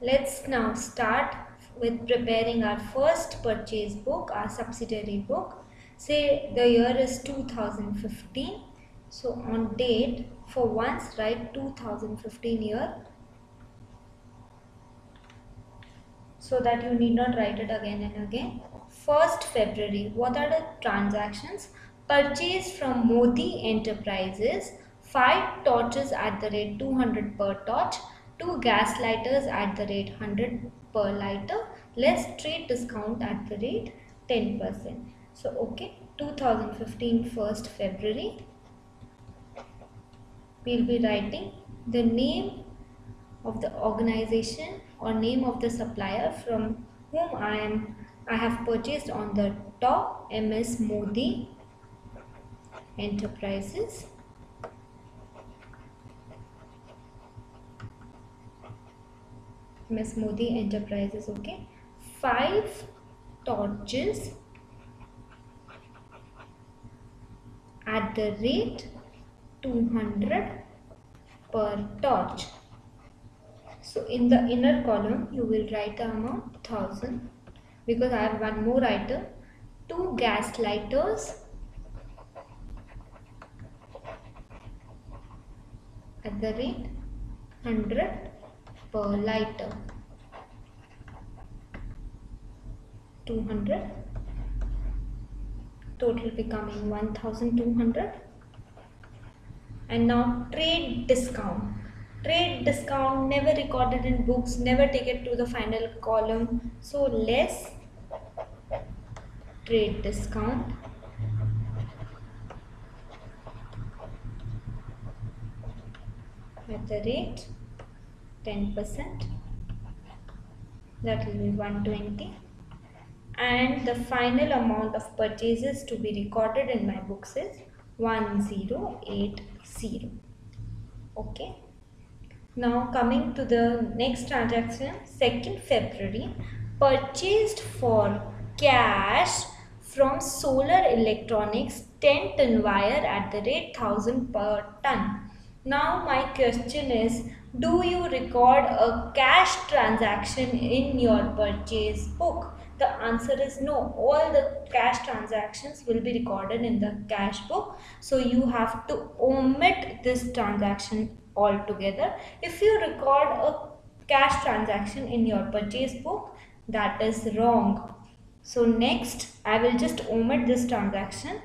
let's now start with preparing our first purchase book, our subsidiary book. Say the year is 2015. So on date, for once write 2015 year so that you need not write it again and again. 1st February, what are the transactions? Purchase from Modi Enterprises 5 torches at the rate 200 per torch, 2 gas lighters at the rate 100 per lighter, less trade discount at the rate 10%. So, okay, 2015 1st February, we'll be writing the name of the organization or name of the supplier from whom I am I have purchased on the top MS Modi Enterprises. MS Modi Enterprises, okay. Five torches at the rate 200 per torch. So in the inner column, you will write the amount 1000 because I have one more item. Two gas lighters at the rate 100 per lighter. 200 total becoming 1200 and now trade discount. Trade discount never recorded in books never take it to the final column. So less trade discount. At the rate 10% that will be 120 and the final amount of purchases to be recorded in my books is 1080 okay. Now coming to the next transaction, 2nd February, purchased for cash from Solar Electronics 10 ton wire at the rate 1000 per ton. Now my question is, do you record a cash transaction in your purchase book? The answer is no. All the cash transactions will be recorded in the cash book. So you have to omit this transaction altogether. If you record a cash transaction in your purchase book, that is wrong. So next, I will just omit this transaction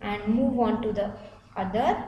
and move on to the other.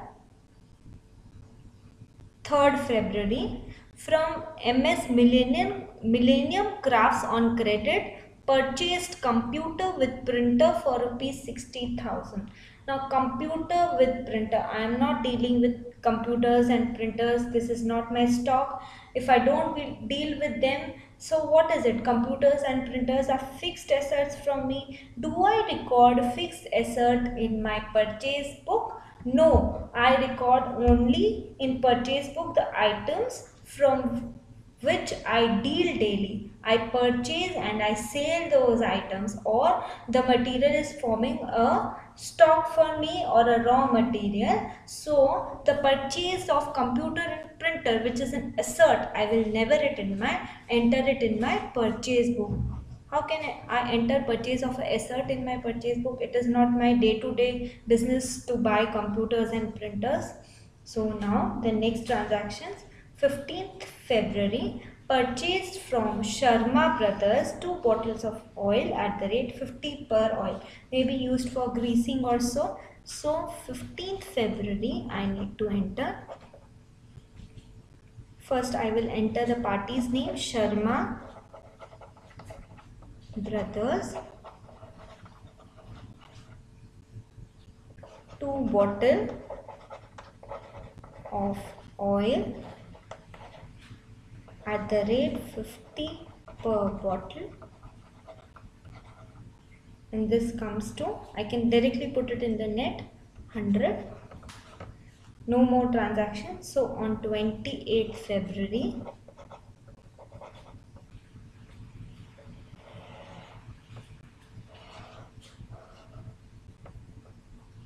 3rd February from MS Millennium, Millennium Crafts on credit purchased computer with printer for rupees 60,000. Now computer with printer, I am not dealing with computers and printers. This is not my stock. If I don't deal with them, so what is it? Computers and printers are fixed assets from me. Do I record fixed asset in my purchase book? No, I record only in purchase book the items from which I deal daily. I purchase and I sell those items or the material is forming a stock for me or a raw material. So the purchase of computer and printer which is an asset I will never it in my enter it in my purchase book. How can I, enter purchase of a asset in my purchase book? It is not my day-to-day -day business to buy computers and printers. So now the next transactions 15th February purchased from Sharma Brothers two bottles of oil at the rate 50 per oil may be used for greasing also so 15th February I need to enter first I will enter the party's name Sharma Brothers two bottle of oil. At the rate 50 per bottle. And this comes to I can directly put it in the net 100 no more transactions so on 28 February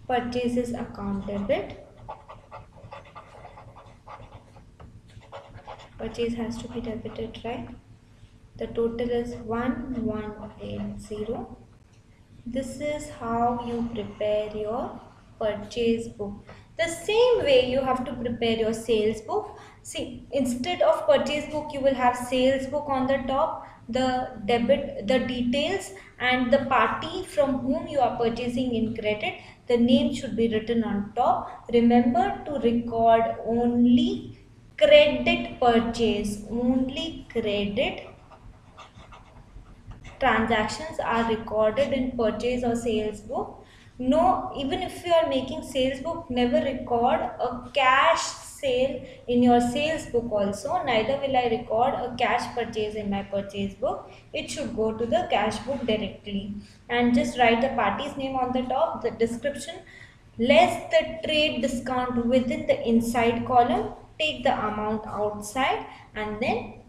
purchases account debit purchase has to be debited right? The total is 1180 this is how you prepare your purchase book. The same way you have to prepare your sales book. See instead of purchase book you will have sales book on the top the debit the details and the party from whom you are purchasing in credit the name should be written on top. Remember to record only credit purchase only credit transactions are recorded in purchase or sales book. No even if you are making sales book never record a cash sale in your sales book also neither will i record a cash purchase in my purchase book. It should go to the cash book directly. And just write the party's name on the top the description. Less the trade discount within the inside column take the amount outside. And then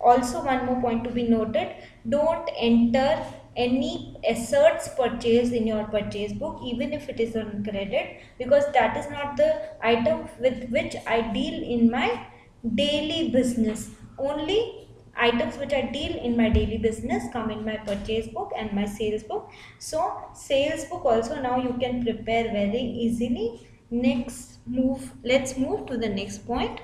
also one more point to be noted don't enter any asserts purchase in your purchase book even if it is on credit because that is not the item with which I deal in my daily business. Only items which I deal in my daily business come in my purchase book and my sales book. So sales book also now you can prepare very easily. Next move let's move to the next point